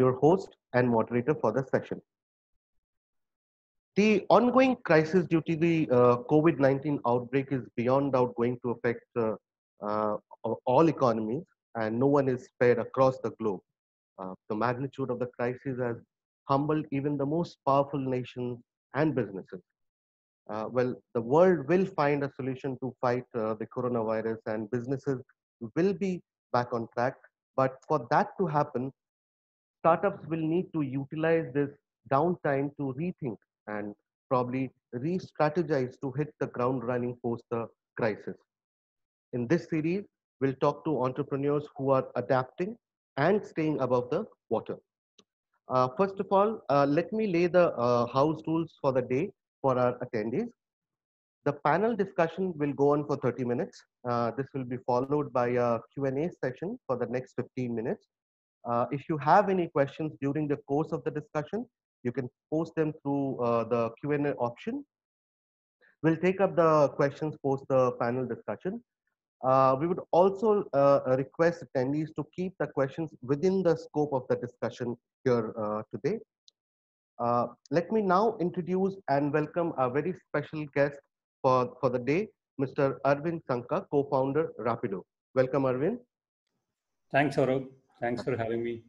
your host and moderator for the session. The ongoing crisis due to the uh, COVID-19 outbreak is beyond doubt going to affect uh, uh, all economies and no one is spared across the globe. Uh, the magnitude of the crisis has humbled even the most powerful nations and businesses. Uh, well, the world will find a solution to fight uh, the coronavirus and businesses will be back on track. But for that to happen, startups will need to utilize this downtime to rethink and probably re-strategize to hit the ground running post the crisis. In this series, we'll talk to entrepreneurs who are adapting and staying above the water. Uh, first of all, uh, let me lay the uh, house rules for the day for our attendees. The panel discussion will go on for 30 minutes. Uh, this will be followed by a Q&A session for the next 15 minutes. Uh, if you have any questions during the course of the discussion, you can post them through uh, the Q&A option. We'll take up the questions post the panel discussion. Uh, we would also uh, request attendees to keep the questions within the scope of the discussion here uh, today. Uh, let me now introduce and welcome a very special guest for, for the day, Mr. Aravind Sanka, co-founder Rapido. Welcome, Aravind. Thanks, Saurabh. Thanks for having me.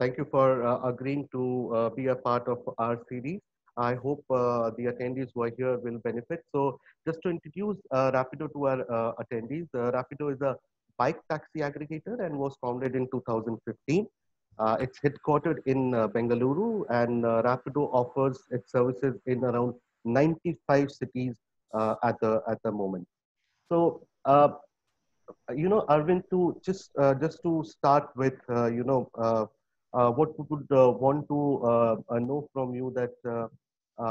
Thank you for uh, agreeing to uh, be a part of our series. I hope uh, the attendees who are here will benefit. So just to introduce uh, Rapido to our uh, attendees, uh, Rapido is a bike taxi aggregator and was founded in 2015. it's headquartered in Bengaluru and Rapido offers its services in around 95 cities at, the, at the moment. So Uh, you know, Aravind, to just uh, just to start with, uh, you know, uh, uh what we would uh, want to know from you that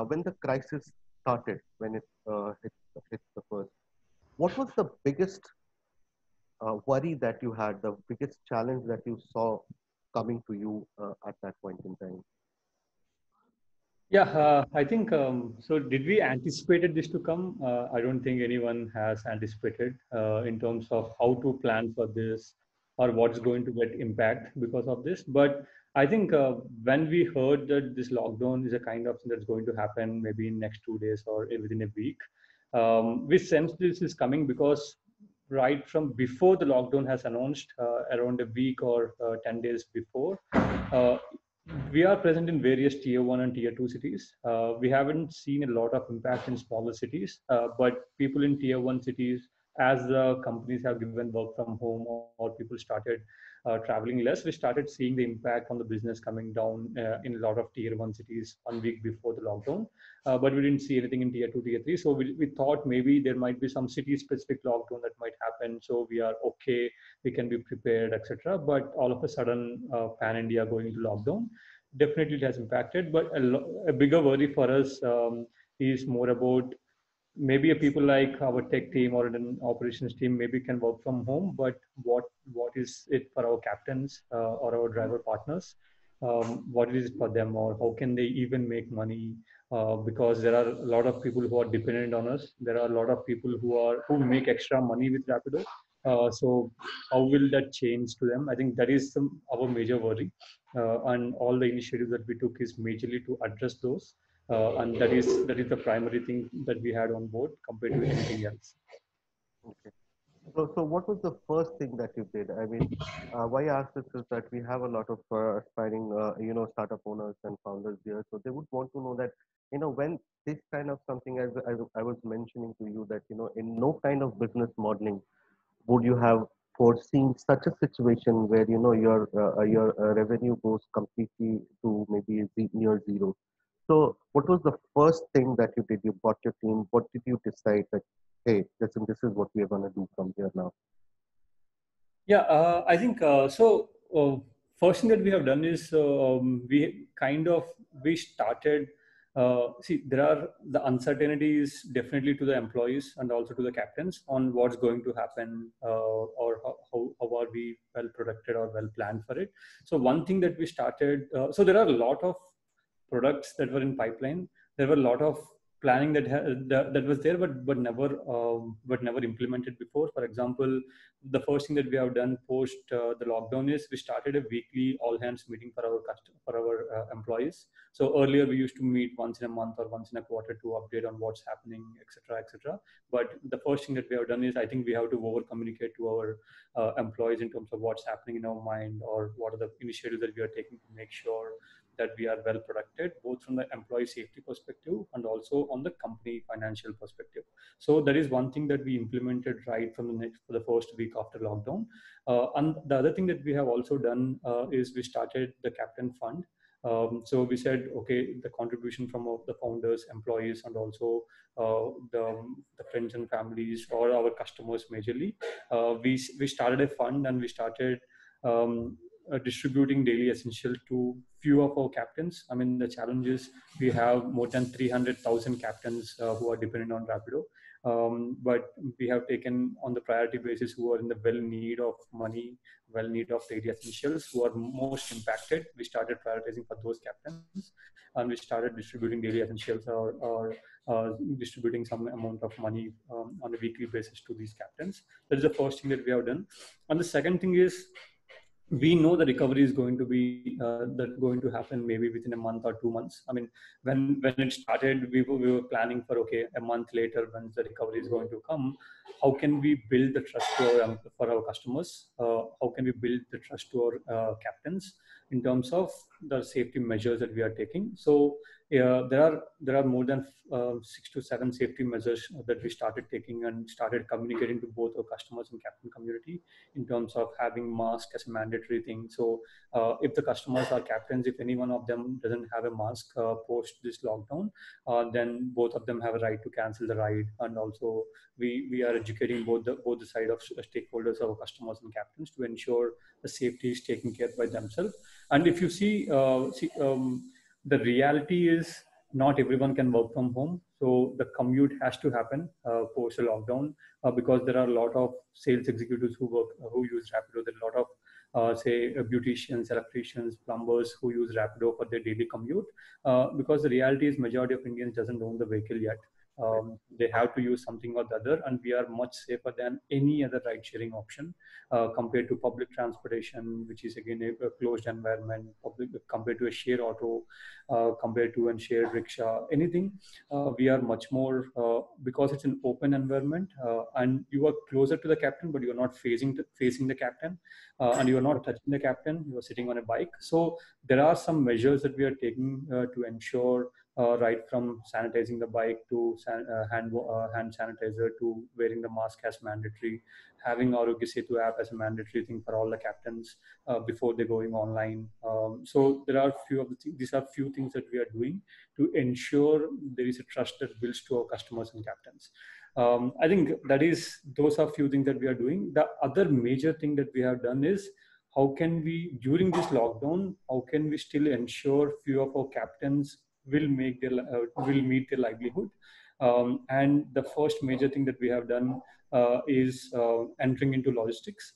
when the crisis started, when it hit, hit the first, what was the biggest worry that you had, the biggest challenge that you saw coming to you at that point in time? Yeah, uh, I think um, so. Did we anticipated this to come? Uh, I don't think anyone has anticipated uh, in terms of how to plan for this or what's going to get impact because of this. But I think uh, when we heard that this lockdown is a kind of thing that's going to happen maybe in next two days or within a week, um, we sensed this is coming because right from before the lockdown has announced uh, around a week or uh, 10 days before we are present in various tier one and tier two cities. Uh, we haven't seen a lot of impact in smaller cities, uh, but people in tier one cities, as the companies have given work from home or, or people started uh, traveling less, we started seeing the impact on the business coming down uh, in a lot of tier one cities one week before the lockdown. Uh, but we didn't see anything in tier two, tier three. So we, we thought maybe there might be some city specific lockdown that might happen. So we are okay, we can be prepared, etc. But all of a sudden, uh, pan India going into lockdown, definitely it has impacted. But a, a bigger worry for us um, is more about maybe a people like our tech team or an operations team maybe can work from home but what what is it for our captains uh, or our driver partners? Um, what is it for them or how can they even make money? Uh, because there are a lot of people who are dependent on us. There are a lot of people who are who make extra money with rapido. Uh, so how will that change to them? I think that is some our major worry. Uh, and all the initiatives that we took is majorly to address those uh, and that is that is the primary thing that we had on board compared to anything else. Okay. So, so what was the first thing that you did? I mean, uh, why I ask this is that we have a lot of uh, aspiring, uh, you know, startup owners and founders here. So they would want to know that, you know, when this kind of something, as, as I was mentioning to you, that, you know, in no kind of business modeling would you have foreseen such a situation where, you know, your, uh, your uh, revenue goes completely to maybe near zero. So, what was the first thing that you did? You brought your team. What did you decide that, hey, listen, this is what we are going to do from here now? Yeah, uh, I think uh, so. Uh, first thing that we have done is um, we kind of we started. Uh, see, there are the uncertainties definitely to the employees and also to the captains on what's going to happen uh, or how, how, are we well protected or well planned for it. So one thing that we started. Uh, so there are a lot of products that were in pipeline. There were a lot of planning that, that, that was there but but never um, but never implemented before. For example the first thing that we have done post uh, the lockdown is we started a weekly all hands meeting for our custom, for our uh, employees. So earlier we used to meet once in a month or once in a quarter to update on what's happening etc etc but the first thing that we have done is i think we have to over communicate to our uh, employees in terms of what's happening in our mind or what are the initiatives that we are taking to make sure that we are well protected, both from the employee safety perspective and also on the company financial perspective. So that is one thing that we implemented right from the next for the first week after lockdown. Uh, and the other thing that we have also done uh, is we started the Captain Fund. Um, so we said, okay, the contribution from the founders, employees, and also uh, the, the, friends and families or our customers majorly. Uh, we we started a fund and we started um, uh, distributing daily essential to few of our captains. I mean, the challenge is we have more than 300,000 captains uh, who are dependent on Rapido. Um, but we have taken on the priority basis who are in the well need of money, well need of daily essentials, who are most impacted. We started prioritizing for those captains, and we started distributing daily essentials or, or uh, distributing some amount of money um, on a weekly basis to these captains. That is the first thing that we have done. And the second thing is we know the recovery is going to be uh, that going to happen maybe within a month or two months. I mean, when when it started, we were, we were planning for okay, a month later when the recovery is going to come, how can we build the trust our, um, for our customers? Uh, how can we build the trust to our uh, captains in terms of the safety measures that we are taking? So yeah, there are there are more than uh, six to seven safety measures that we started taking and started communicating to both our customers and captain community in terms of having mask as a mandatory thing. So uh, if the customers are captains, if any one of them doesn't have a mask uh, post this lockdown, uh, then both of them have a right to cancel the ride. And also we we are educating both the both the side of stakeholders, our customers and captains, to ensure the safety is taken care by themselves. And if you see, uh, see. Um, the reality is not everyone can work from home. So the commute has to happen uh, post a lockdown uh, because there are a lot of sales executives who work who use Rapido. There are a lot of uh, say uh, beauticians, electricians, plumbers who use Rapido for their daily commute. Uh, because the reality is majority of Indians doesn't own the vehicle yet um, they have to use something or the other and we are much safer than any other ride sharing option uh, compared to public transportation which is again a, closed environment public, compared to a share auto uh, compared to a shared rickshaw anything. Uh, we are much more uh, because it's an open environment uh, and you are closer to the captain but you are not facing to, facing the captain uh, and you are not touching the captain you are sitting on a bike. So there are some measures that we are taking to ensure uh, right from sanitizing the bike to san- uh, hand uh, hand sanitizer to wearing the mask as mandatory, having Aarogya Setu app as a mandatory thing for all the captains uh, before they're going online. Um, so there are few of the th- these are few things that we are doing to ensure there is a trust that builds to our customers and captains. Um, I think that is those are few things that we are doing. The other major thing that we have done is how can we during this lockdown how can we still ensure few of our captains will make their uh, will meet their livelihood. Um, and the first major thing that we have done uh, is uh, entering into logistics.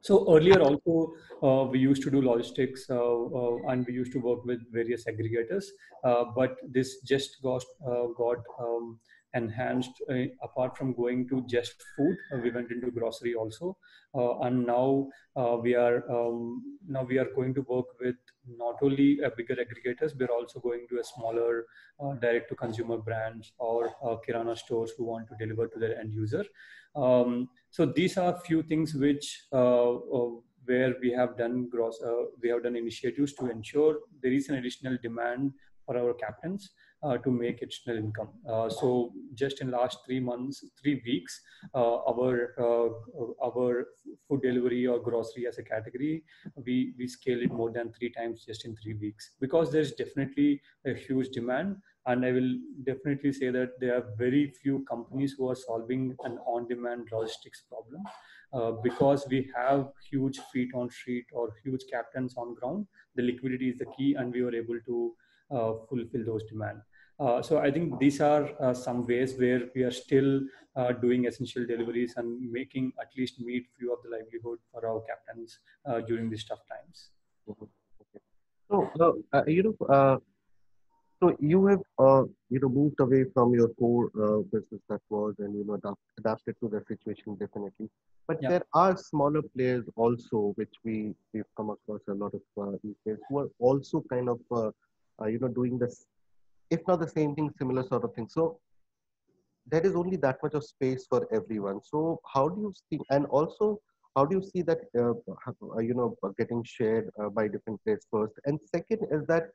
So earlier also uh, we used to do logistics uh, uh, and we used to work with various aggregators, but this just got got um, enhanced apart from going to just food we went into grocery also and now we are um, now we are going to work with not only a bigger aggregators we're also going to a smaller uh, direct to consumer brands or uh, kirana stores who want to deliver to their end user. Um, so these are few things which where we have done gross uh, we have done initiatives to ensure there is an additional demand for our captains uh, to make additional income. Uh, so just in last three months, three weeks, uh, our uh, our food delivery or grocery as a category, we we scale it more than three times just in three weeks because there's definitely a huge demand. And I will definitely say that there are very few companies who are solving an on-demand logistics problem. Uh, because we have huge feet on street or huge captains on ground, the liquidity is the key, and we were able to fulfill those demand. Uh, so I think these are uh, some ways where we are still uh, doing essential deliveries and making at least meet few of the livelihood for our captains uh, during these tough times. Mm-hmm. Okay. So, uh, you know, So you have, uh, you know, moved away from your core uh, business that was, and you know, adapt, adapted to the situation definitely. But Yeah. there are smaller players also, which we we've come across a lot of uh, these days, who are also kind of, uh, uh, you know, doing this, if not the same thing, similar sort of thing. So there is only that much of space for everyone. So how do you see, and also how do you see that, uh, uh, you know, getting shared uh, by different players first? And second is that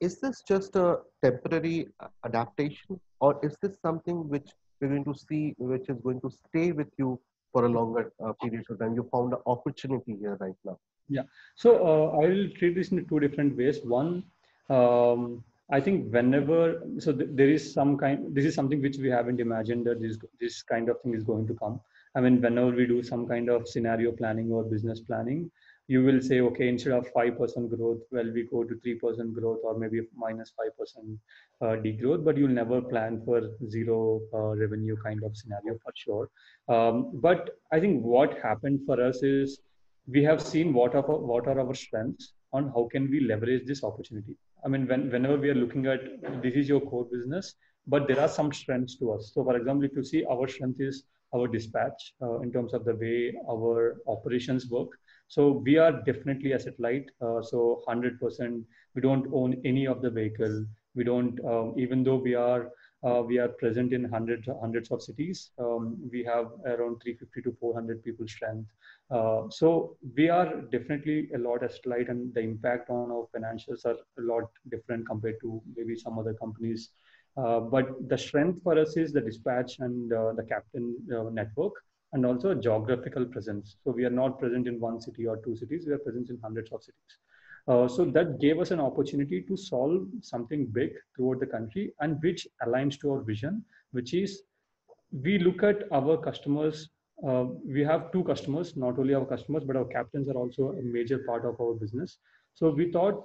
is this just a temporary uh, adaptation or is this something which we're going to see which is going to stay with you for a longer uh, period of time you found an opportunity here right now Yeah. So uh, I will treat this in two different ways. One, um, I think whenever so th- there is some kind, this is something which we haven't imagined that this this kind of thing is going to come. I mean, whenever we do some kind of scenario planning or business planning, you will say, okay, instead of five percent growth, well, we go to three percent growth or maybe minus five percent uh, degrowth, but you'll never plan for zero uh, revenue kind of scenario for sure. Um, but I think what happened for us is we have seen what are what are our strengths on how can we leverage this opportunity i mean when, whenever we are looking at this is your core business but there are some strengths to us. So for example if you see our strength is our dispatch uh, in terms of the way our operations work. So we are definitely asset light uh, so 100% we don't own any of the vehicle. We don't um, even though we are uh, we are present in hundreds hundreds of cities um, we have around 350 to 400 people strength uh, so we are definitely a lot asset light, and the impact on our financials are a lot different compared to maybe some other companies. Uh, but the strength for us is the dispatch and uh, the captain uh, network, and also geographical presence. So we are not present in one city or two cities; we are present in hundreds of cities. Uh, so that gave us an opportunity to solve something big throughout the country, and which aligns to our vision, which is we look at our customers uh, we have two customers, not only our customers, but our captains are also a major part of our business. So we thought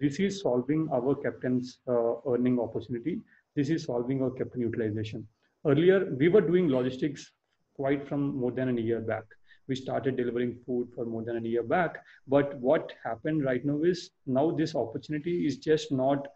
this is solving our captain's uh, earning opportunity. This is solving our captain utilization. Earlier, we were doing logistics quite from more than a year back. We started delivering food for more than a year back. But what happened right now is now this opportunity is just not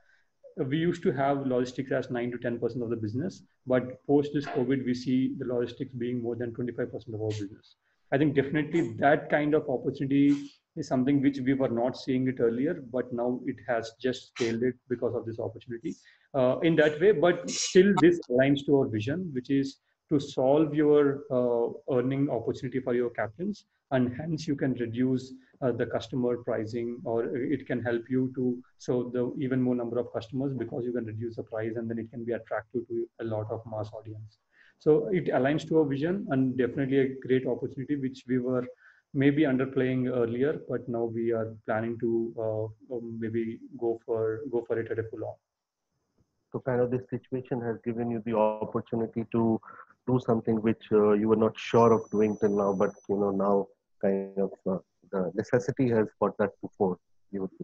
we used to have logistics as 9 to 10% of the business, but post this COVID, we see the logistics being more than 25% of our business. I think definitely that kind of opportunity is something which we were not seeing it earlier, but now it has just scaled it because of this opportunity uh, in that way. But still, this aligns to our vision, which is to solve your uh, earning opportunity for your captains, and hence you can reduce uh, the customer pricing or it can help you to so the even more number of customers because you can reduce the price and then it can be attractive to a lot of mass audience. So it aligns to our vision and definitely a great opportunity which we were maybe underplaying earlier but now we are planning to uh, um, maybe go for go for it at a full on. So kind of this situation has given you the opportunity to do something which uh, you were not sure of doing till now but you know now kind of uh, the necessity has got that to fore.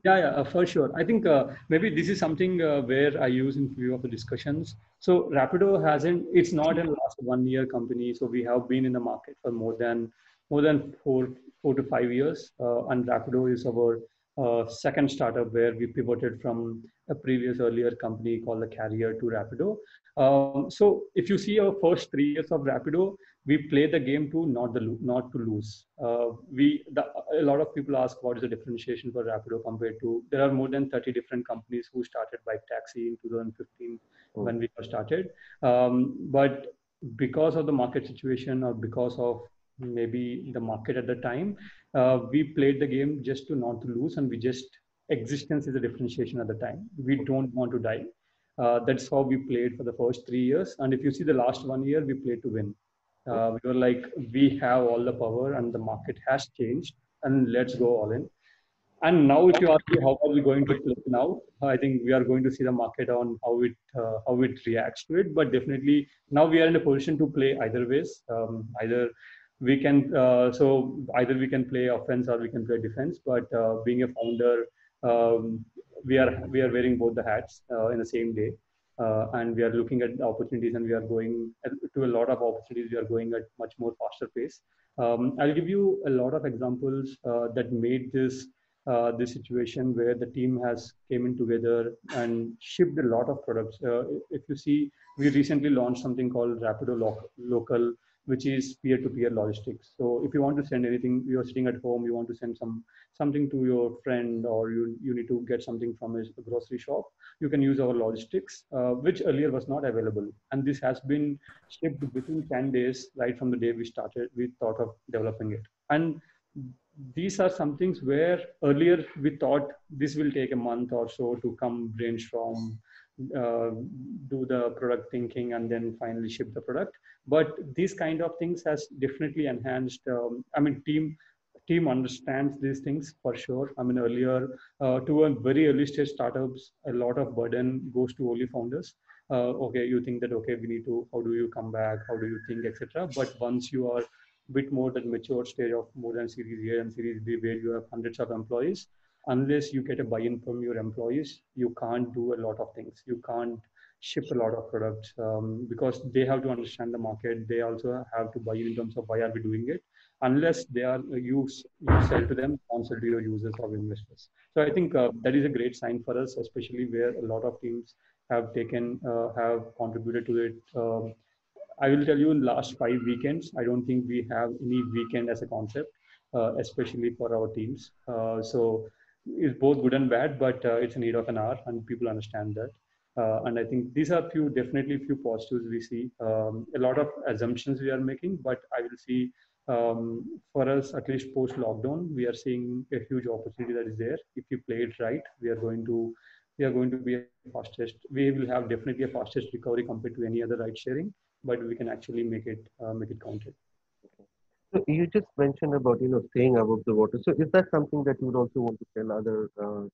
yeah, yeah, uh, for sure. I think uh, maybe this is something uh, where I use in few of the discussions. So Rapido hasn't. It's not a last one year company. So we have been in the market for more than more than four four to five years. Uh, and Rapido is our uh, second startup where we pivoted from a previous earlier company called theKarrier to Rapido. Um, so if you see our first three years of Rapido, we play the game to not the not to lose. Uh, we the, a lot of people ask what is the differentiation for Rapido compared to there are more than 30 different companies who started bike taxi in 2015 oh. when we started. Um, but because of the market situation or because of maybe the market at the time, uh, we played the game just to not to lose and we just existence is a differentiation at the time. We don't want to die. Uh, that's how we played for the first three years. And if you see the last one year, we played to win. Uh, we were like, we have all the power and the market has changed and let's go all in. And now, if you ask me how are we going to play now, I think we are going to see the market on how it uh, how it reacts to it. But definitely now we are in a position to play either ways. Um, either we can uh, so either we can play offense or we can play defense. But uh, being a founder, um, we are we are wearing both the hats uh, in the same day uh, and we are looking at opportunities and we are going to a lot of opportunities we are going at much more faster pace um, i'll give you a lot of examples uh, that made this uh, this situation where the team has came in together and shipped a lot of products. If you see, we recently launched something called Rapido Local, which is peer-to-peer logistics. So if you want to send anything, you're sitting at home, you want to send some something to your friend, or you you need to get something from a grocery shop, you can use our logistics, uh, which earlier was not available. And this has been shipped within 10 days, right from the day we started. We thought of developing it, and these are some things where earlier we thought this will take a month or so to come brainstorm uh, do the product thinking and then finally ship the product. But these kind of things has definitely enhanced um, i mean team team understands these things for sure. I mean earlier uh, to a very early stage startups a lot of burden goes to only founders. Uh, okay you think that okay we need to how do you come back? How do you think etc but once you are bit more than mature stage of more than series a and series b where you have hundreds of employees unless you get a buy-in from your employees, you can't do a lot of things. You can't ship a lot of products um, because they have to understand the market. They also have to buy in, terms of why are we doing it, unless they are you, you sell to them, don't to your users or investors. So I think uh, that is a great sign for us, especially where a lot of teams have taken uh, have contributed to it. Um, I will tell you in last five weekends, I don't think we have any weekend as a concept, uh, especially for our teams. Uh, so is both good and bad, but uh, it's a need of an hour, and people understand that. Uh, and I think these are few definitely few positives we see. Um, a lot of assumptions we are making, but I will see um, for us at least post lockdown, we are seeing a huge opportunity that is there. If you play it right, we are going to we are going to be fastest. We will have definitely a fastest recovery compared to any other ride sharing, but we can actually make it uh, make it counted. So you just mentioned about you know staying above the water. So is that something that you would also want to tell other uh,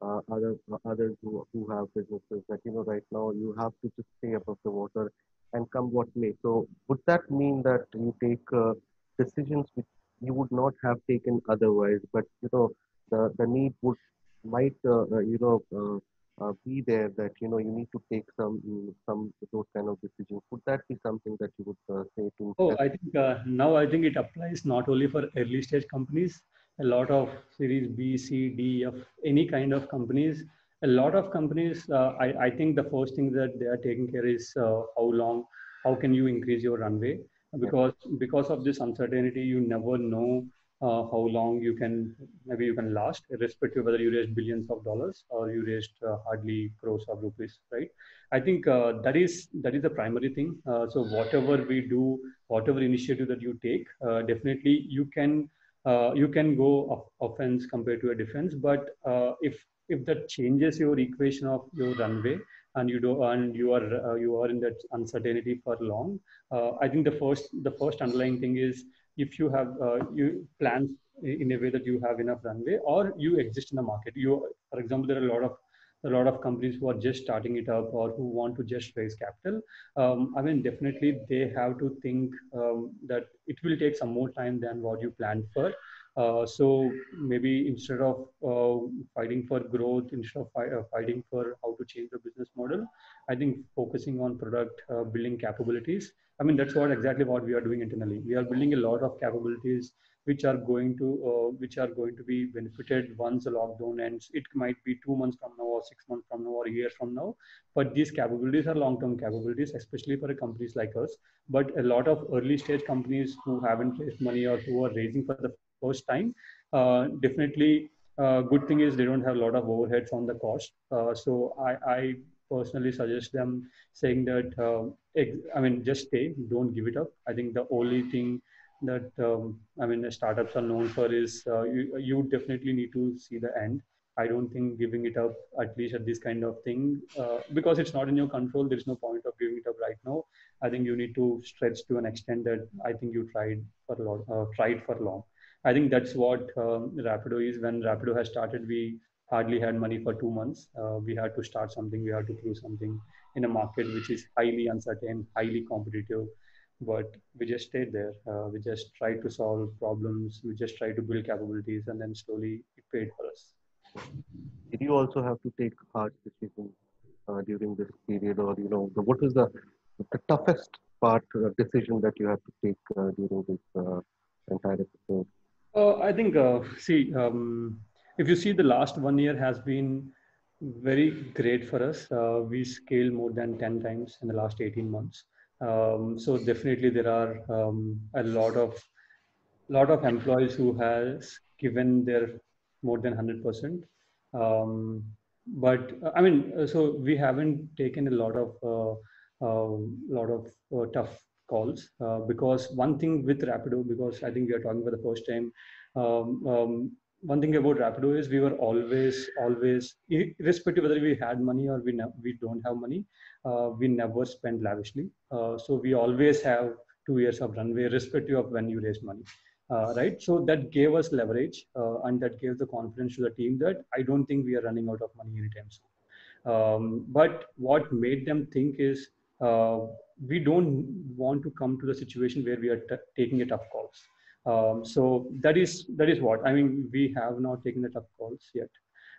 uh, other uh, others who, who have businesses that you know right now you have to just stay above the water and come what may. So would that mean that you take uh, decisions which you would not have taken otherwise, but you know the the need would might uh, uh, you know uh, be there that you know you need to take some some those kind of decisions. Would that be something that you would uh, say to oh i think uh, now i think it applies not only for early stage companies. A lot of series b c d of any kind of companies. A lot of companies uh, I, I think the first thing that they are taking care is uh, how long how can you increase your runway? Because because of this uncertainty you never know uh, how long you can maybe you can last irrespective whether you raised billions of dollars or you raised uh, hardly crores of rupees right? I think uh, that is that is the primary thing. Uh, so whatever we do whatever initiative that you take uh, definitely you can uh, you can go off offense compared to a defense. But if if that changes your equation of your runway and you do and you are you are in that uncertainty for long i think the first the first underlying thing is if you have uh, you plans in a way that you have enough runway or you exist in the market. You for example there are a lot of a lot of companies who are just starting it up or who want to just raise capital. Um, i mean definitely they have to think um, that it will take some more time than what you planned for uh, so maybe instead of uh, fighting for growth instead of fi- uh, fighting for how to change the business model i think focusing on product uh, building capabilities I mean, that's what exactly what we are doing internally. We are building a lot of capabilities which are going to uh, which are going to be benefited once the lockdown ends. It might be two months from now, or six months from now, or a year from now. But these capabilities are long-term capabilities, especially for companies like us. But a lot of early-stage companies who haven't raised money or who are raising for the first time, uh, definitely. Uh, good thing is they don't have a lot of overheads on the cost. Uh, so I, I personally suggest them saying that uh, i mean just stay don't give it up. I think the only thing that um, i mean startups are known for is you, you definitely need to see the end. I don't think giving it up at least at this kind of thing uh, because it's not in your control. There's no point of giving it up right now. I think you need to stretch to an extent that i think you tried for a lot uh, tried for long i think that's what um, rapido is when rapido has started we hardly had money for two months. Uh, we had to start something, we had to prove something in a market which is highly uncertain, highly competitive. But we just stayed there. Uh, we just tried to solve problems. We just tried to build capabilities, and then slowly it paid for us. Did you also have to take hard decisions uh, during this period, or you know, the, what is the the toughest part uh, decision that you have to take uh, during this uh, entire episode? I think, see. Um, if you see the last one year has been very great for us. Uh, we scaled more than 10 times in the last 18 months. Um, so definitely there are um, a lot of lot of employees who has given their more than 100%. Um, but uh, I mean, uh, so we haven't taken a lot of uh, uh, lot of uh, tough calls uh, because one thing with Rapido, because I think we are talking for the first time, um, um, one thing about Rapido is we were always, always, irrespective whether we had money or we we don't have money, uh, we never spend lavishly. Uh, so we always have two years of runway, irrespective of when you raise money. Uh, right so that gave us leverage uh, and that gave the confidence to the team that i don't think we are running out of money anytime soon um, but what made them think is uh, we don't want to come to the situation where we are taking a tough calls um, so that is that is what I mean. We have not taken the tough calls yet,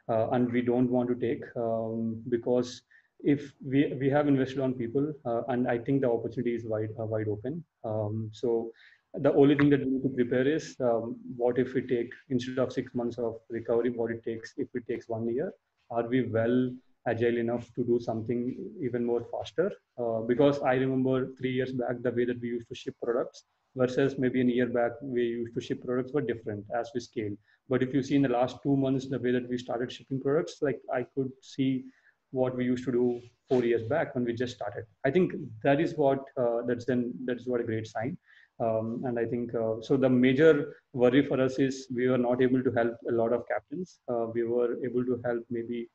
uh, and we don't want to take um, because if we we have invested on people, uh, and I think the opportunity is wide uh, wide open. Um, so the only thing that we need to prepare is um, what if we take instead of six months of recovery, what it takes if it takes one year. Are we well agile enough to do something even more faster? Uh, because I remember three years back the way that we used to ship products versus maybe a year back we used to ship products were different as we scale. But if you see in the last two months the way that we started shipping products like i could see what we used to do four years back when we just started. I think that is what uh, that's then that's what a great sign. Um, and i think uh, so the major worry for us is we were not able to help a lot of captains. Uh, we were able to help maybe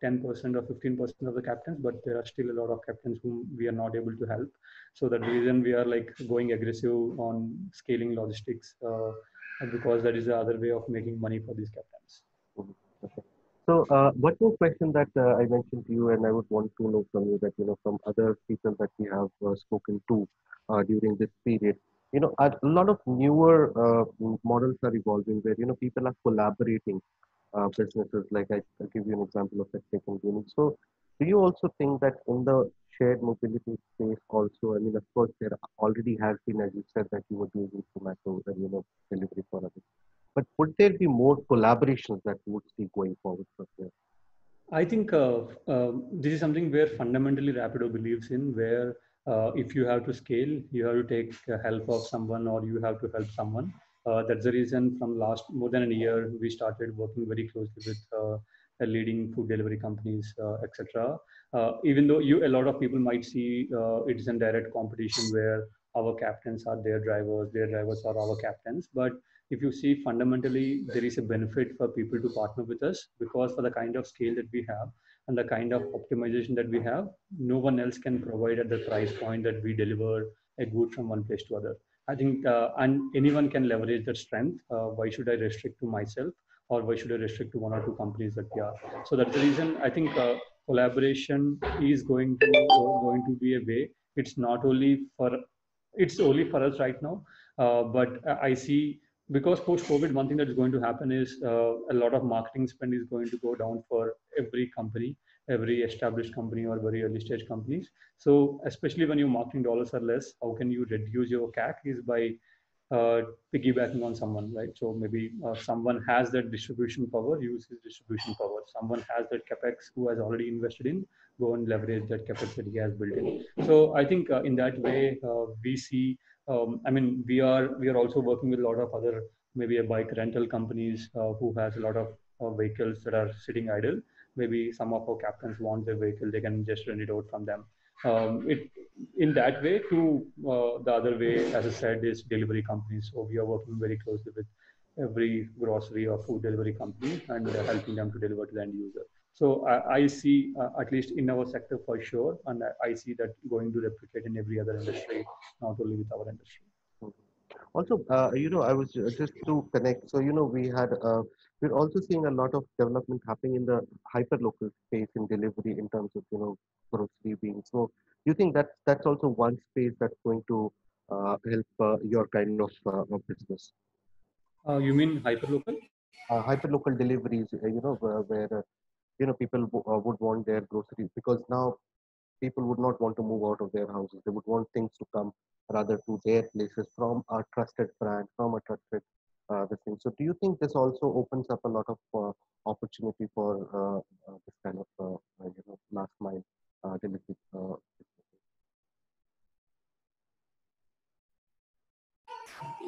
10% or 15% of the captains, but there are still a lot of captains whom we are not able to help. So the reason we are like going aggressive on scaling logistics uh, because that is the other way of making money for these captains. So uh, one more question that uh, I mentioned to you, and I would want to know from you that you know from other people that we have uh, spoken to uh, during this period, you know, a lot of newer uh, models are evolving where you know people are collaborating uh, businesses. Like I, will give you an example of tech and gaming. So, do you also think that in the shared mobility space, also, I mean, of course, there already has been, as you said, that you were using Zomato and you know delivery for others. But would there be more collaborations that you would see going forward from there? I think uh, uh, this is something where fundamentally Rapido believes in, where uh, if you have to scale, you have to take help of someone or you have to help someone. Uh, that's the reason from last more than a year we started working very closely with uh, leading food delivery companies, uh, etc. Uh, even though you a lot of people might see uh, it is in direct competition where our captains are their drivers, their drivers are our captains. But if you see fundamentally, there is a benefit for people to partner with us because for the kind of scale that we have and the kind of optimization that we have, no one else can provide at the price point that we deliver a good from one place to other. I think, uh, and anyone can leverage that strength. Uh, why should I restrict to myself, or why should I restrict to one or two companies that we are? So that's the reason I think uh, collaboration is going to going to be a way. It's not only for it's only for us right now, uh, but I see because post COVID, one thing that is going to happen is uh, a lot of marketing spend is going to go down for every company every established company or very early stage companies. So especially when your marketing dollars are less, how can you reduce your CAC is by uh, piggybacking on someone, right? So maybe uh, someone has that distribution power, use his distribution power. Someone has that capex who has already invested in, go and leverage that capex that he has built in. So I think uh, in that way uh, we see. Um, I mean, we are we are also working with a lot of other maybe a bike rental companies uh, who has a lot of uh, vehicles that are sitting idle maybe some of our captains want their vehicle, they can just rent it out from them. Um, it in that way. To uh, the other way, as I said, is delivery companies. So we are working very closely with every grocery or food delivery company and uh, helping them to deliver to the end user. So I, I see, uh, at least in our sector for sure, and I, see that going to replicate in every other industry, not only with our industry. Also, uh, you know, I was just to connect. So, you know, we had uh, we're also seeing a lot of development happening in the hyper-local space in delivery in terms of you know grocery being. So you think that that's also one space that's going to uh, help uh, your kind of, uh, of business? Uh, you mean hyper-local? Uh, hyper-local deliveries, uh, you know, where, where you know people would want their groceries because now people would not want to move out of their houses. They would want things to come rather to their places from a trusted brand, from a trusted uh, the thing. So do you think this also opens up a lot of uh, opportunity for uh, uh, this kind of uh, you know last mile delivery?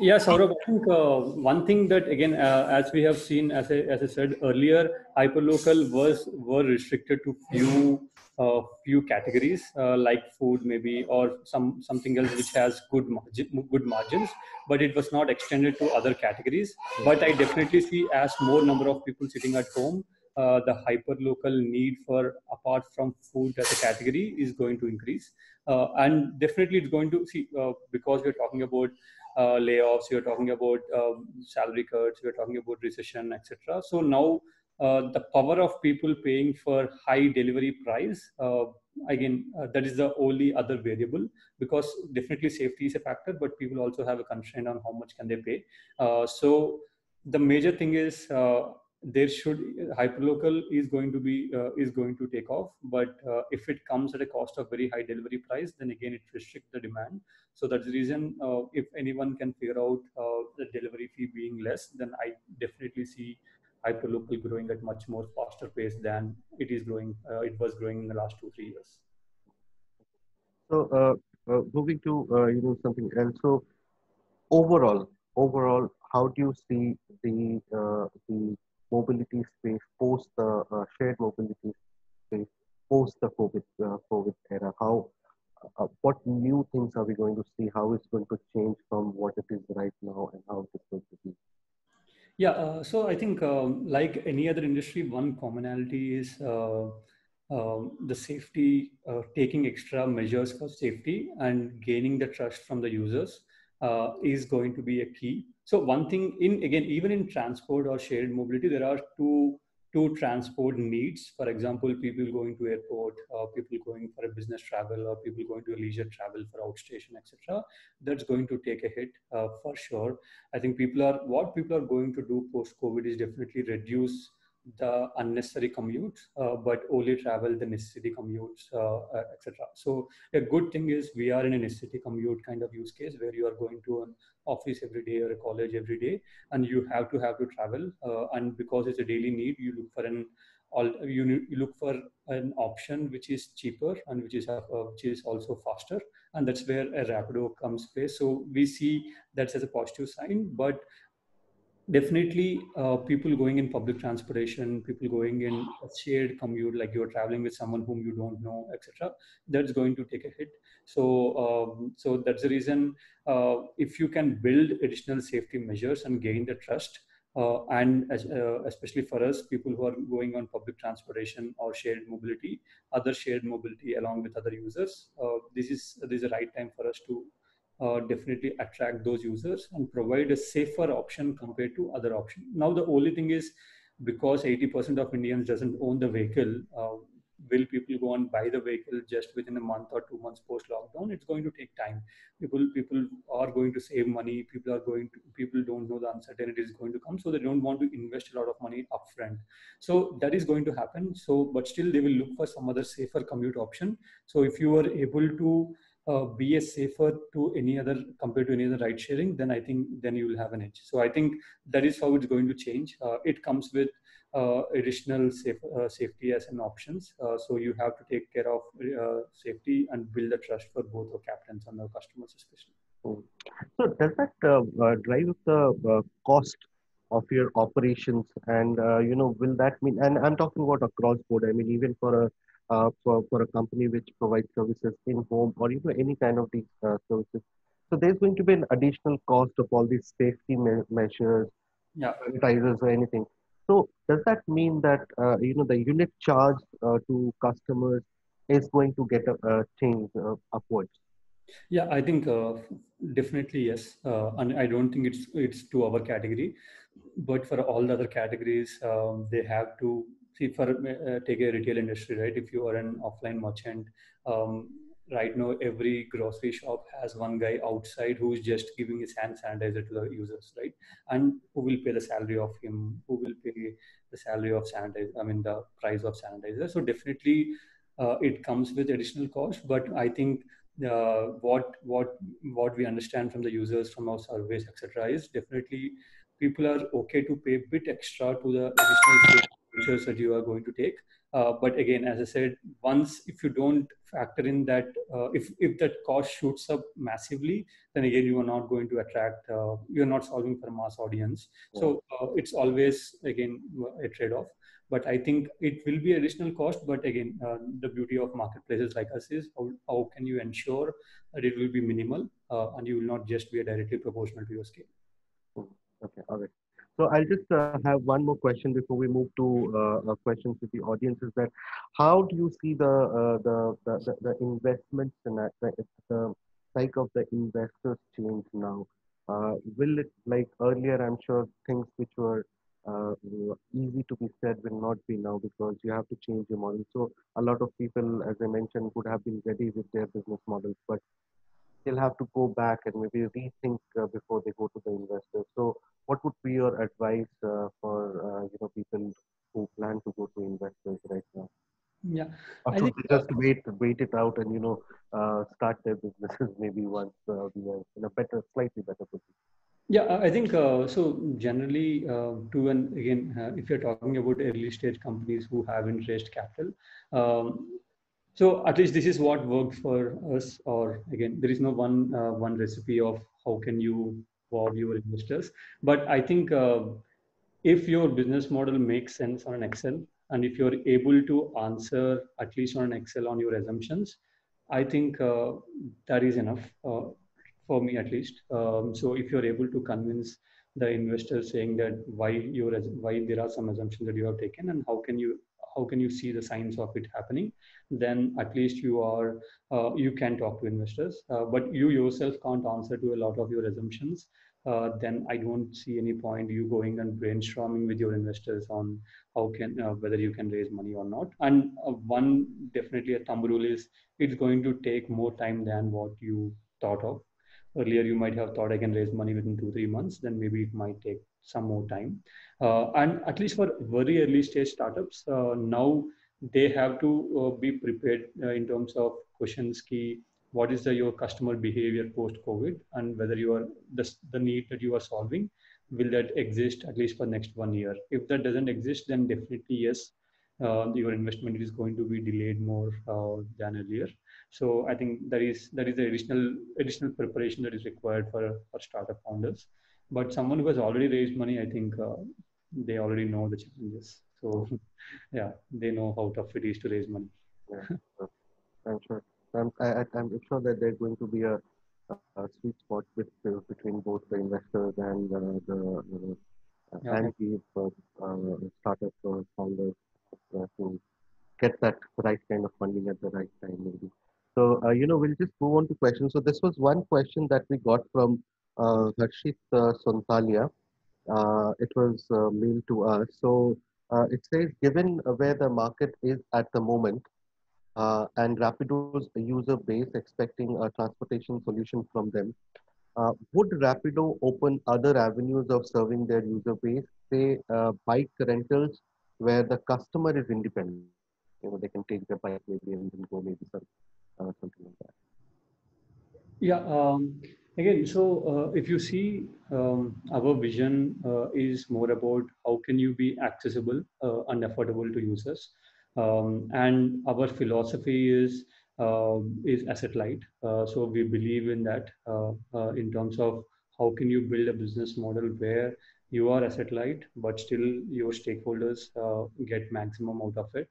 Yeah, Saurabh, I think one thing that again, as we have seen, as I, as I said earlier, hyperlocal was were restricted to few uh, few categories uh, like food maybe or some something else which has good margin, good margins, but it was not extended to other categories. But I definitely see as more number of people sitting at home, uh, the hyperlocal need for apart from food as a category is going to increase, uh, and definitely it's going to see uh, because we're talking about uh, layoffs, you're talking about um, salary cuts, you're talking about recession, etc. So now the power of people paying for high delivery price, uh, again, uh, that is the only other variable because definitely safety is a factor, but people also have a constraint on how much can they pay. Uh, so the major thing is uh, there should hyperlocal is going to be uh, is going to take off but uh, if it comes at a cost of very high delivery price then again it restricts the demand so that's the reason uh, if anyone can figure out uh, the delivery fee being less then i definitely see hyperlocal growing at much more faster pace than it is growing uh, it was growing in the last two three years so uh, moving to you know something else so overall overall how do you see the the mobility space post the uh, shared mobility space post the COVID uh, COVID era? How uh, what new things are we going to see? How it's going to change from what it is right now, and how it is going to be? Yeah, uh, so I think um, like any other industry, one commonality is uh, um, the safety, uh, taking extra measures for safety and gaining the trust from the users is going to be a key. So one thing in again, even in transport or shared mobility, there are two two transport needs. For example, people going to airport, uh, people going for a business travel, or people going to a leisure travel for outstation, etc. That's going to take a hit uh, for sure. I think people are what people are going to do post COVID is definitely reduce the unnecessary commutes, uh, but only travel the necessary commutes, uh, uh etc. So a good thing is we are in a necessity commute kind of use case where you are going to an office every day or a college every day, and you have to have to travel. Uh, and because it's a daily need, you look for an you, you look for an option which is cheaper and which is uh, which is also faster, and that's where a Rapido comes play. So we see that as a positive sign, but definitely uh, people going in public transportation people going in a shared commute like you're traveling with someone whom you don't know etc that's going to take a hit. So um, so that's the reason uh, if you can build additional safety measures and gain the trust uh, and as, uh, especially for us people who are going on public transportation or shared mobility other shared mobility along with other users uh, this is this is the right time for us to uh, definitely attract those users and provide a safer option compared to other options. Now, the only thing is because 80% of Indians doesn't own the vehicle, uh, will people go and buy the vehicle just within a month or two months post lockdown? It's going to take time. People people are going to save money. People are going to people don't know the uncertainty is going to come, so they don't want to invest a lot of money upfront. So that is going to happen. So, but still they will look for some other safer commute option. So if you are able to uh, a safer to any other compared to any other ride sharing, then I think then you will have an edge. So I think that is how it's going to change. Uh, it comes with uh, additional safe, uh, safety as an options. Uh, so you have to take care of uh, safety and build the trust for both the captains and the customers, especially. So does that drive the cost of your operations and you know will that mean and i'm talking about across board i mean even for a uh, for, for a company which provides services in home or you know any kind of these uh, services. So there's going to be an additional cost of all these safety me- measures, yeah. sanitizers or anything. So does that mean that uh, you know the unit charge uh, to customers is going to get a, change uh, upwards? Yeah, I think uh, definitely yes, and I don't think it's it's to our category, but for all the other categories, um, they have to see for uh, take a retail industry right? If you are an offline merchant um, right now every grocery shop has one guy outside who's just giving his hand sanitizer to the users right? And who will pay the salary of him? Who will pay the salary of sanitizer i mean the price of sanitizer? So definitely uh, it comes with additional cost but i think uh, what what what we understand from the users from our surveys etc is definitely people are okay to pay a bit extra to the additional features that you are going to take. Uh, but again, as I said, once if you don't factor in that, uh, if if that cost shoots up massively, then again you are not going to attract. Uh, you're not solving for a mass audience. Yeah. So uh, it's always again a trade-off. But I think it will be additional cost. But again, uh, the beauty of marketplaces like us is how, how can you ensure that it will be minimal uh, and you will not just be a directly proportional to your scale. Okay, all right. So I'll just uh, have one more question before we move to uh, questions with the audience. Is that how do you see the uh, the, the, the and the, the psyche of the investors change now? Uh, will it like earlier? I'm sure things which were uh, easy to be said will not be now because you have to change your model. So a lot of people, as I mentioned, would have been ready with their business models, but they'll have to go back and maybe rethink uh, before they go to the investors. So what would be your advice uh, for uh, you know people who plan to go to investors right now? Yeah, I think just wait, wait it out, and you know, uh, start their businesses maybe once uh, we are in a better, slightly better position. Yeah, I think uh, so. Generally, uh, to and again, uh, if you're talking about early stage companies who haven't raised capital, um, so at least this is what worked for us. Or again, there is no one uh, one recipe of how can you wow your investors. But I think uh, if your business model makes sense on an Excel, and if you're able to answer at least on an Excel on your assumptions, I think uh, that is enough uh, for me at least. Um, so if you're able to convince the investors saying that why you why there are some assumptions that you have taken and how can you how can you see the signs of it happening? Then at least you are uh, you can talk to investors. Uh, but you yourself can't answer to a lot of your assumptions. Uh, then i don't see any point you going and brainstorming with your investors on how can uh, whether you can raise money or not. And uh, one definitely a thumb rule is it's going to take more time than what you thought of. Earlier you might have thought i can raise money within two three months then maybe it might take some more time. Uh, and at least for very early stage startups now they have to uh, be prepared uh, in terms of questions key what is the, your customer behavior post covid and whether you are the, the need that you are solving will that exist at least for next one year? If that doesn't exist then definitely yes uh, your investment is going to be delayed more uh, than earlier. So i think that is that is the additional additional preparation that is required for for startup founders but someone who has already raised money i think uh, they already know the challenges so yeah, they know how tough it is to raise money. Yeah, I'm sure. I'm, I, am sure that there's going to be a, a sweet spot with, uh, between both the investors and uh, the uh, yeah. and the uh, startup founders uh, to get that right kind of funding at the right time, maybe. So, uh, you know, we'll just move on to questions. So, this was one question that we got from uh, Harshit uh. Uh, it was uh, mailed to us. So, uh, it says, given where the market is at the moment uh, and Rapido's user base expecting a transportation solution from them, uh, would Rapido open other avenues of serving their user base, say bike rentals, where the customer is independent? You know, they can take their bike maybe and then go maybe some, something like that. Yeah. Um, again, so uh, if you see um, our vision uh, is more about how can you be accessible uh, and affordable to users. Um, and our philosophy is um, is asset light. Uh, so we believe in that uh, in terms of how can you build a business model where you are asset light, but still your stakeholders get maximum out of it.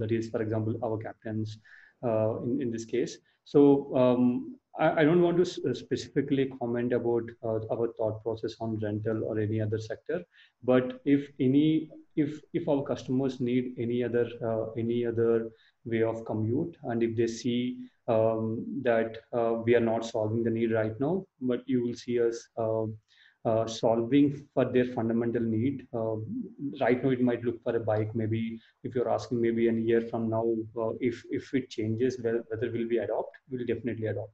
that is, for example, our captains in, in this case. So um, I, don't want to uh, specifically comment about uh, our thought process on rental or any other sector, but if any, if if our customers need any other uh, any other way of commute, and if they see um, that uh, we are not solving the need right now, but you will see us. Um, uh, solving for their fundamental need. Uh, right now, it might look for a bike. Maybe if you're asking, maybe a year from now, uh, if if it changes, whether will we adopt? We'll definitely adopt.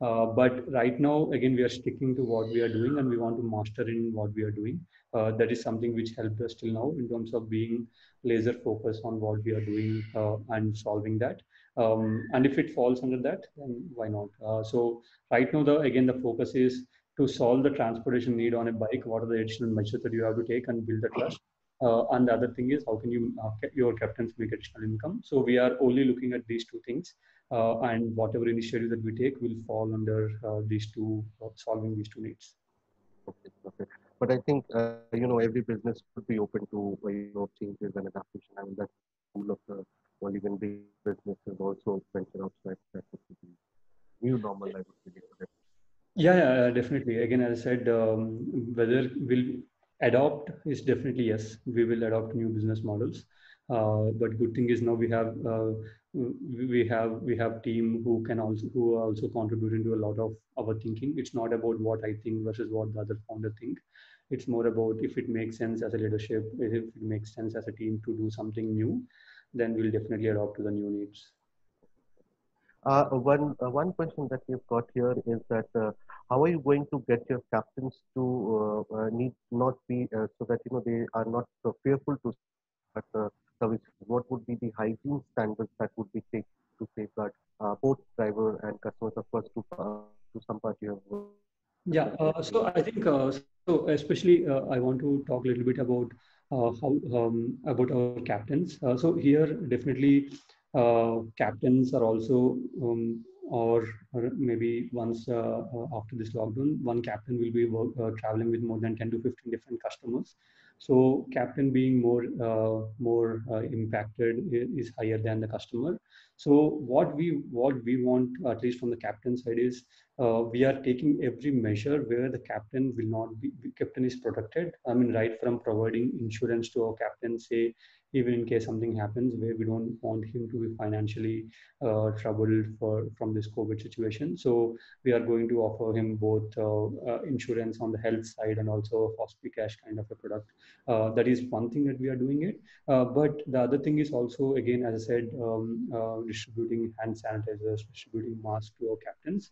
Uh, but right now, again, we are sticking to what we are doing and we want to master in what we are doing. Uh, that is something which helped us till now in terms of being laser focused on what we are doing uh, and solving that. Um, and if it falls under that, then why not? Uh, so right now, the again, the focus is to solve the transportation need on a bike, what are the additional measures that you have to take and build the trust? Uh, and the other thing is how can you your captains make additional income? So we are only looking at these two things, uh, and whatever initiative that we take will fall under uh, these two uh, solving these two needs. Okay, okay. But I think uh, you know every business should be open to you know changes and adaptation. I mean that's rule of the well, even big businesses also venture outside that would be new normal. I would believe. Yeah, yeah, definitely. Again, as I said, um, whether we'll adopt is definitely yes. We will adopt new business models. Uh, but good thing is now we have uh, we have we have team who can also who are also contributing to a lot of our thinking. It's not about what I think versus what the other founder think. It's more about if it makes sense as a leadership, if it makes sense as a team to do something new, then we'll definitely adopt to the new needs. Uh, one uh, one question that we've got here is that uh, how are you going to get your captains to uh, uh, need not be uh, so that you know they are not so fearful to start service? What would be the hygiene standards that would be taken to safeguard both driver and customers? Of course, to to some part you have. Yeah, so I think so. Especially, I want to talk a little bit about how um, about our captains. so here, definitely uh, captains are also um, or, or, maybe once uh, uh, after this lockdown one captain will be work, uh, traveling with more than 10 to 15 different customers so captain being more uh, more uh, impacted is higher than the customer. So what we what we want at least from the captain side is we are taking every measure where the captain will not be captain is protected. I mean right from providing insurance to our captain say even in case something happens where we don't want him to be financially uh, troubled for from this COVID situation. So we are going to offer him both uh, uh, insurance on the health side and also a cash kind of a product. Uh, that is one thing that we are doing it. Uh, but the other thing is also again, as I said, um, uh, distributing hand sanitizers, distributing masks to our captains.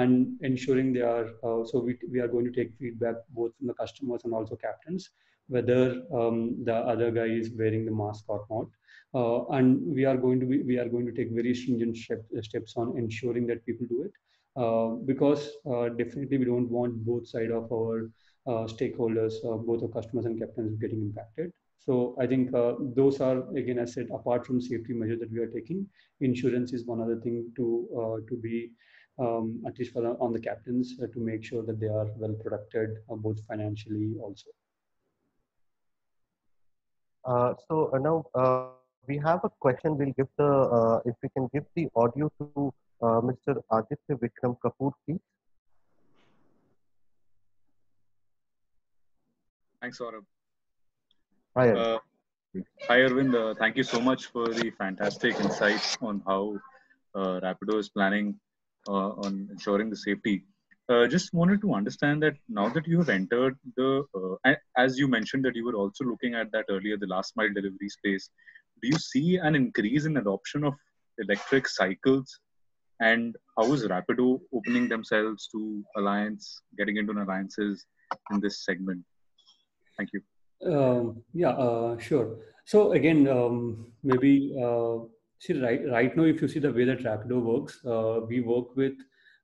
and ensuring they are so we, we are going to take feedback both from the customers and also captains whether um, the other guy is wearing the mask or not. Uh, and we are going to be we are going to take very stringent step, steps on ensuring that people do it uh, because uh, definitely we don't want both side of our uh, stakeholders, uh, both our customers and captains, getting impacted. So I think uh, those are again, I said, apart from safety measures that we are taking, insurance is one other thing to to be um, at least for, on the captains to make sure that they are well protected both financially also. Uh, so uh, now uh, we have a question. We'll give the if we can give the audio to Mr. Aditya Vikram Kapoor, please. Thanks, Saurabh. Hi, uh, hi Aravind. Uh, thank you so much for the fantastic insights on how uh, Rapido is planning on ensuring the safety uh, just wanted to understand that now that you have entered the, uh, as you mentioned that you were also looking at that earlier, the last mile delivery space, do you see an increase in adoption of electric cycles? And how is Rapido opening themselves to alliance, getting into alliances in this segment? Thank you. Um, yeah, uh, sure. So again, um, maybe uh, see right right now, if you see the way that Rapido works, uh, we work with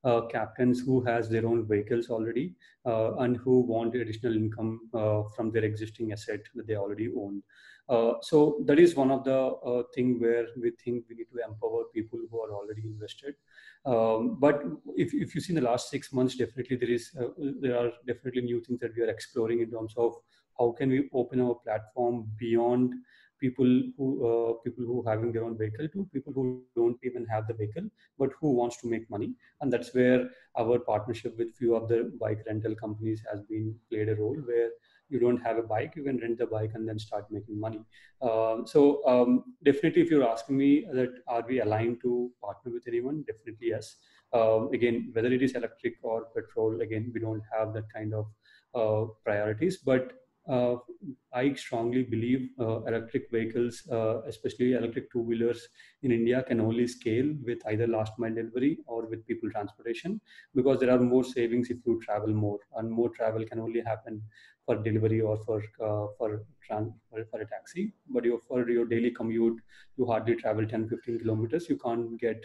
uh, captains who has their own vehicles already uh, and who want additional income uh, from their existing asset that they already own. Uh, so that is one of the uh, thing where we think we need to empower people who are already invested. Um, but if, if you see in the last six months, definitely there is uh, there are definitely new things that we are exploring in terms of how can we open our platform beyond people who uh, people who having their own vehicle to people who don't even have the vehicle but who wants to make money? And that's where our partnership with few of the bike rental companies has been played a role where you don't have a bike you can rent the bike and then start making money. Uh, so um, definitely if you're asking me that are we aligned to partner with anyone definitely yes. Um, again whether it is electric or petrol again we don't have that kind of uh, priorities but uh, I strongly believe uh, electric vehicles, uh, especially electric two wheelers in India, can only scale with either last mile delivery or with people transportation because there are more savings if you travel more, and more travel can only happen for delivery or for uh, for, for a taxi. But you, for your daily commute, you hardly travel 10, 15 kilometers. You can't get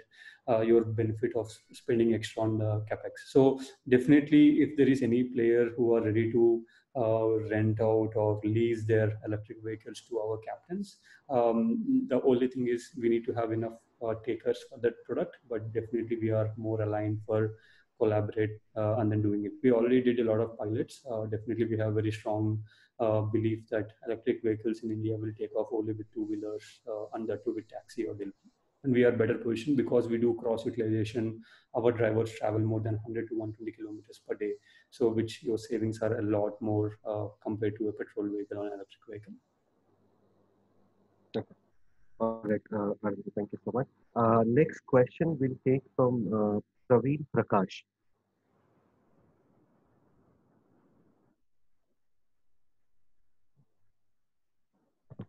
uh, your benefit of spending extra on the capex. So definitely, if there is any player who are ready to rent out or lease their electric vehicles to our captains, um, the only thing is we need to have enough uh, takers for that product. But definitely, we are more aligned for collaborate uh, and then doing it. We already did a lot of pilots. Uh, definitely, we have very strong uh, belief that electric vehicles in India will take off only with two wheelers uh, and that too with taxi or delivery and we are better positioned because we do cross utilization. Our drivers travel more than 100 to 120 kilometers per day, so which your savings are a lot more uh, compared to a petrol vehicle or an electric vehicle. Okay. All right, uh, thank you so much. Uh, next question we'll take from uh, Praveen Prakash.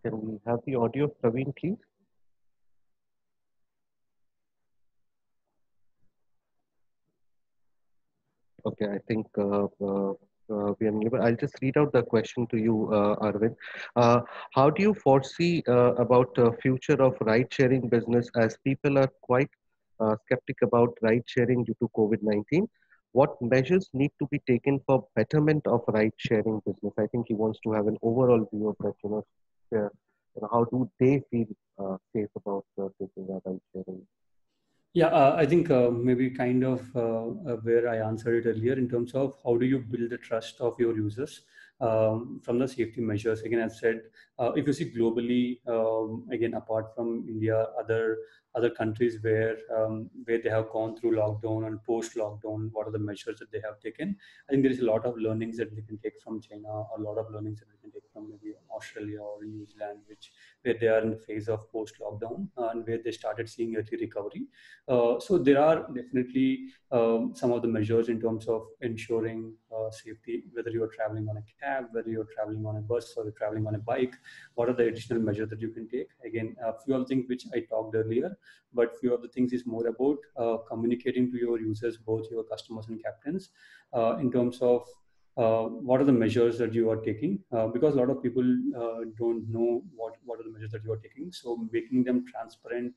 Can we have the audio of Praveen, please? Okay, I think uh, uh, uh, we are. I'll just read out the question to you, uh, Aravind. Uh, how do you foresee uh, about future of ride-sharing business as people are quite uh, skeptic about ride-sharing due to COVID-19? What measures need to be taken for betterment of ride-sharing business? I think he wants to have an overall view of that. You know, how do they feel uh, safe about taking a ride-sharing? Yeah, uh, I think uh, maybe kind of uh, uh, where I answered it earlier in terms of how do you build the trust of your users um, from the safety measures. Again, I've said uh, if you see globally, um, again apart from India, other other countries where um, where they have gone through lockdown and post lockdown, what are the measures that they have taken? I think there is a lot of learnings that they can take from China, a lot of learnings that they can take from maybe Australia or New Zealand, which where they are in the phase of post lockdown and where they started seeing early recovery. Uh, so there are definitely um, some of the measures in terms of ensuring uh, safety, whether you're traveling on a cab, whether you're traveling on a bus or you're traveling on a bike, what are the additional measures that you can take? Again, a few of the things which I talked earlier, but few of the things is more about uh, communicating to your users, both your customers and captains, uh, in terms of uh, what are the measures that you are taking? Uh, because a lot of people uh, don't know what what are the measures that you are taking. So making them transparent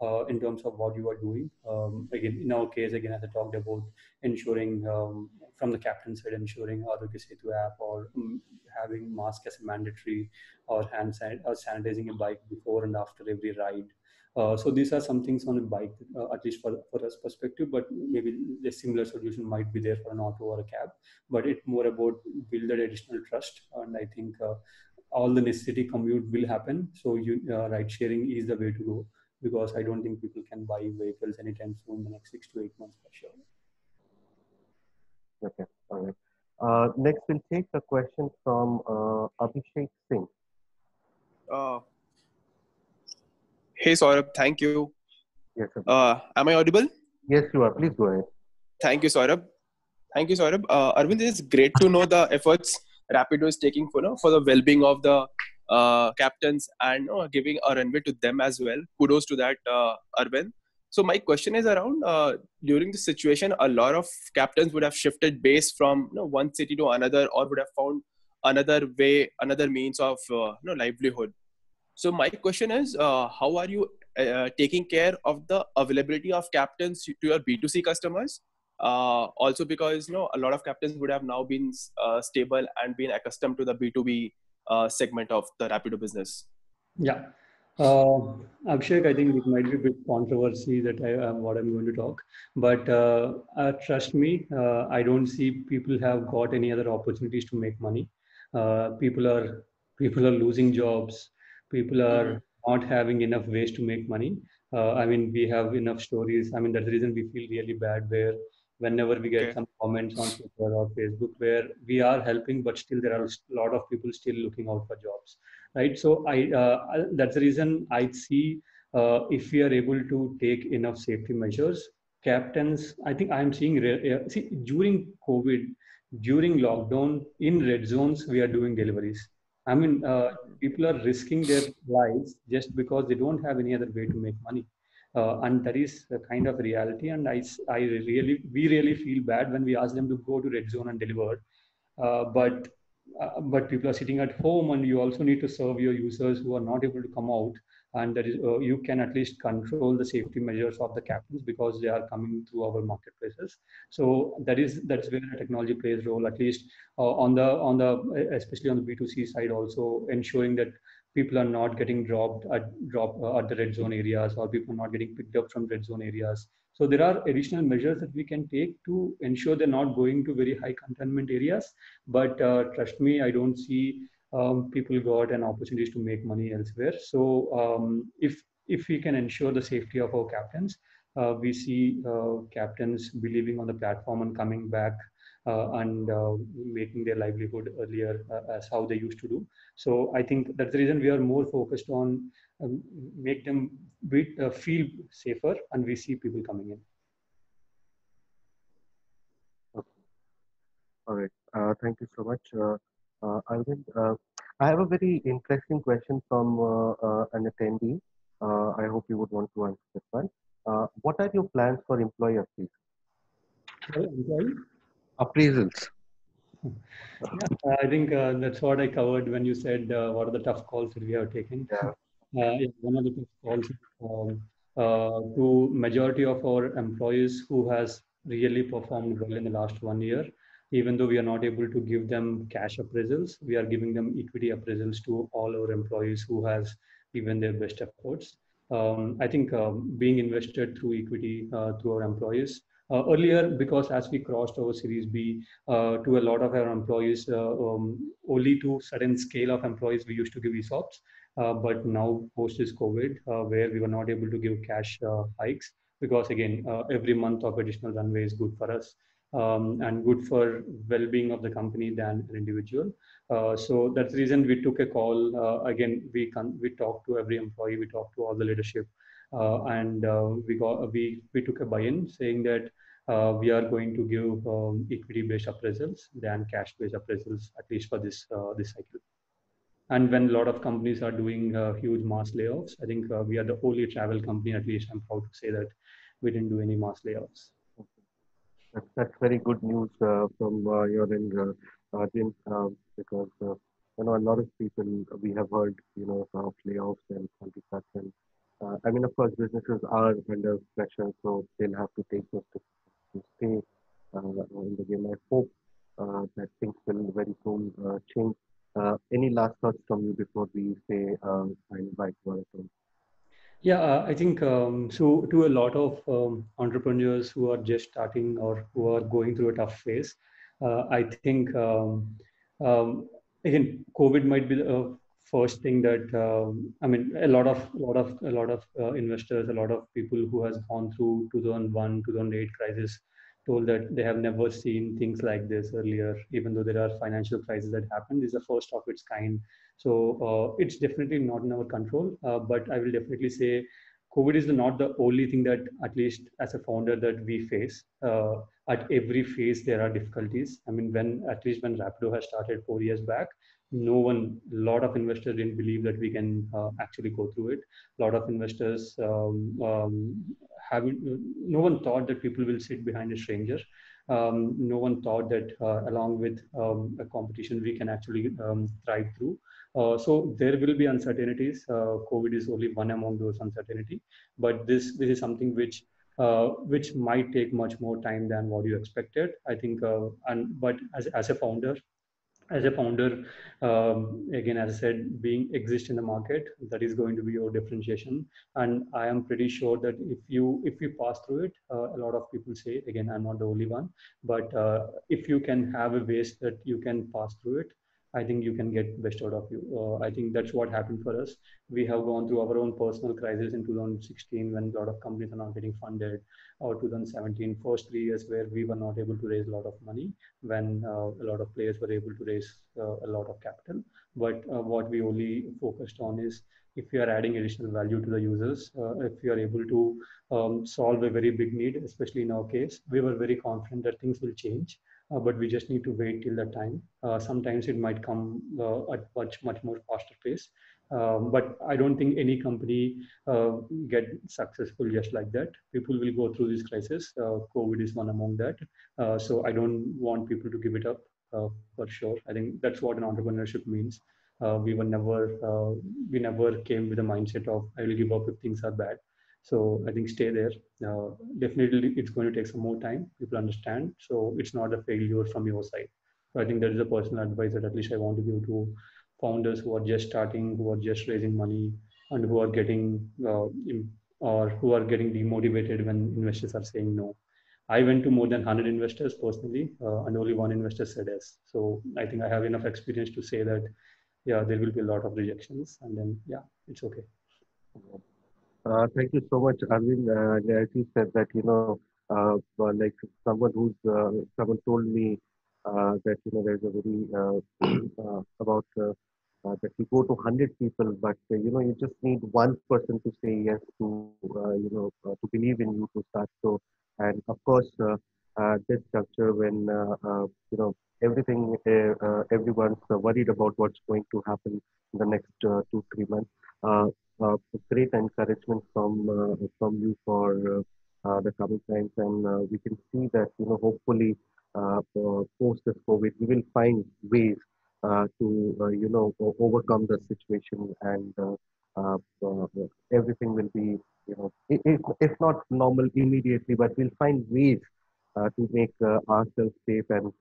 uh, in terms of what you are doing. Um, again in our case again as i talked about ensuring um, from the captain side ensuring Aarogya Setu app or um, having mask as mandatory or hand san- or sanitizing a bike before and after every ride so these are some things on a bike, uh, at least for, for us perspective, but maybe a similar solution might be there for an auto or a cab. But it's more about build that additional trust, and I think uh, all the necessity commute will happen. So you, uh, ride sharing is the way to go because I don't think people can buy vehicles anytime soon in the next six to eight months for sure. Okay, all right. Uh, next, we'll take a question from uh, Abhishek Singh. Uh, hey Saurabh, thank you. Yes, sir. Uh, am I audible? yes, you are. Please go ahead. Thank you, Saurabh. Thank you, Saurabh. Uh, Aravind, it's great to know the efforts Rapido is taking for, you know, for the well-being of the uh, captains and you know, giving a runway to them as well. Kudos to that, uh, Aravind. So my question is around uh, during this situation, a lot of captains would have shifted base from you know, one city to another, or would have found another way, another means of uh, you know, livelihood. So my question is, uh, how are you uh, taking care of the availability of captains to your B2C customers? Uh, also because you know a lot of captains would have now been uh, stable and been accustomed to the B2B uh, segment of the Rapido business. Yeah. Uh, Abhishek, I think it might be a bit controversy that I am what I'm going to talk, but uh, uh, trust me, uh, I don't see people have got any other opportunities to make money. Uh, people are people are losing jobs. People are not having enough ways to make money. Uh, I mean, we have enough stories. I mean, that's the reason we feel really bad where whenever we get Okay. some comments on Twitter or Facebook where we are helping, but still there are a lot of people still looking out for jobs right so i uh, that's the reason i see uh, if we are able to take enough safety measures captains i think i'm seeing uh, see during covid during lockdown in red zones we are doing deliveries i mean uh, people are risking their lives just because they don't have any other way to make money. Uh, and that is a kind of reality. And I, I really we really feel bad when we ask them to go to red zone and deliver. Uh, but uh, but people are sitting at home and you also need to serve your users who are not able to come out and that is uh, you can at least control the safety measures of the captains because they are coming through our marketplaces. So that is that's where technology plays role at least uh, on the on the especially on the b2c side also ensuring that people are not getting dropped at drop uh, at the red zone areas or people are not getting picked up from red zone areas. So there are additional measures that we can take to ensure they're not going to very high containment areas. But uh, trust me i don't see um, people got an opportunity to make money elsewhere. So um, if if we can ensure the safety of our captains, uh, we see uh, captains believing on the platform and coming back uh, and uh, making their livelihood earlier uh, as how they used to do. So I think that's the reason we are more focused on um, make them be, uh, feel safer, and we see people coming in. Okay. All right. thank you so much. Uh, Aravind, uh, I have a very interesting question from uh, an attendee. I hope you would want to answer this one. what are your plans for employee appraisals? Appraisals. Yeah, I think uh, that's what I covered when you said uh, what are the tough calls that we have taken. Yeah. Uh, yeah one of the tough calls um, to majority of our employees who has really performed well in the last one year even though we are not able to give them cash appraisals, we are giving them equity appraisals to all our employees who has given their best efforts. Um, I think um, being invested through equity uh, to our employees. Uh, earlier because as we crossed our series b uh, to a lot of our employees uh, um, only to certain scale of employees we used to give esops. Uh, but now post this covid uh, where we were not able to give cash hikes because again every month of additional runway is good for us um, and good for well-being of the company than an individual. Uh, so that's the reason we took a call. Uh, again, we can we talked to every employee, we talked to all the leadership, uh, and uh, we got we we took a buy-in saying that uh, we are going to give um, equity-based appraisals than cash-based appraisals at least for this uh, this cycle. And when a lot of companies are doing huge mass layoffs, I think we are the only travel company. At least I'm proud to say that we didn't do any mass layoffs. That's, that's very good news uh, from uh, your end, uh, Arjun, uh, because uh, you know a lot of people we have heard you know of layoffs and contracts and uh, I mean of course businesses are under pressure, so they'll have to take those to, stay uh, in the game. I hope that things will very soon change. any last thoughts from you before we say uh, bye to our yeah, uh, I think um, so. To a lot of um, entrepreneurs who are just starting or who are going through a tough phase, uh, I think um, um again, COVID might be the first thing that um, I mean. A lot of, lot of, a lot of uh, investors, a lot of people who has gone through 2001, 2008 crisis told that they have never seen things like this earlier, even though there are financial crises that happened. This is the first of its kind. So uh, it's definitely not in our control, uh, but I will definitely say COVID is not the only thing that, at least as a founder, that we face. Uh, at every phase, there are difficulties. I mean, when at least when Rapido has started four years back, no one, a lot of investors didn't believe that we can uh, actually go through it. A lot of investors um, um, haven't, no one thought that people will sit behind a stranger. Um, no one thought that uh, along with um, a competition, we can actually um, thrive through. Uh, so there will be uncertainties. Uh, COVID is only one among those uncertainty, but this this is something which uh, which might take much more time than what you expected. I think, uh, and but as as a founder, as a founder, um, again, as I said, being exist in the market, that is going to be your differentiation. And I am pretty sure that if you if you pass through it, uh, a lot of people say, again, I'm not the only one, but uh, if you can have a base that you can pass through it, I think you can get best out of you. Uh, I think that's what happened for us. We have gone through our own personal crisis in 2016 when a lot of companies are not getting funded, or 2017, first three years where we were not able to raise a lot of money when uh, a lot of players were able to raise uh, a lot of capital. But uh, what we only focused on is if we are adding additional value to the users, uh, if we are able to um, solve a very big need, especially in our case, we were very confident that things will change but we just need to wait till that time. Uh, sometimes it might come uh, at much much more faster pace, um, but I don't think any company get successful just like that. People will go through this crisis. COVID is one among that. so I don't want people to give it up. uh, for sure. I think that's what an entrepreneurship means. Uh, we were never uh, we never came with a mindset of I will give up if things are bad. So I think stay there. Uh, definitely, it's going to take some more time. People understand. So it's not a failure from your side. So I think that is a personal advice that at least I want to give to founders who are just starting, who are just raising money, and who are getting uh, or who are getting demotivated when investors are saying no. I went to more than 100 investors personally, uh, and only one investor said yes. So I think I have enough experience to say that, yeah, there will be a lot of rejections, and then yeah, it's okay. Uh, thank you so much, Aravind. Uh, as you said that, you know, uh, like someone who's, uh, someone told me uh, that, you know, there's a very, uh, uh about uh, uh, that you go to 100 people, but, you know, you just need one person to say yes to, you know, to believe in you to start. So, and of course, this structure when, you know, everything, everyone's worried about what's going to happen in the next two, three months uh, great encouragement from uh, from you for uh, uh the coming times, and uh, we can see that you know hopefully uh, post this COVID, we will find ways to you know overcome the situation and everything will be you know if, if not normal immediately, but we'll find ways to make ourselves safe and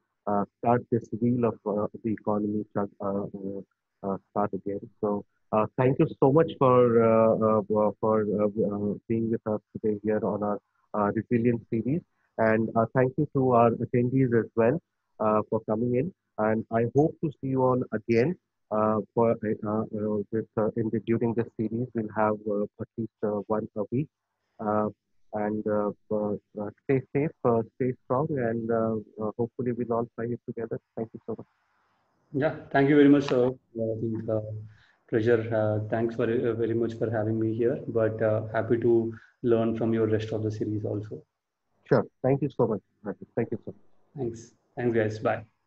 start this wheel of the economy start again. So. Uh, thank you so much for uh, uh, uh for uh, uh, being with us today here on our resilience series, and thank you to our attendees as well for coming in. And I hope to see you on again for with in the, during this series. We'll have at least one a week and uh, uh, stay safe, uh, stay strong, and hopefully we'll all find it together. Thank you so much. Yeah, thank you very much, sir. I think pleasure. Uh, thanks for uh, very much for having me here. But uh, happy to learn from your rest of the series also. Sure. Thank you so much. Thank you so much. Thanks. Thanks, guys. Bye.